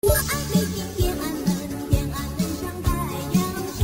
我爱北京天安门，天安门上太阳升。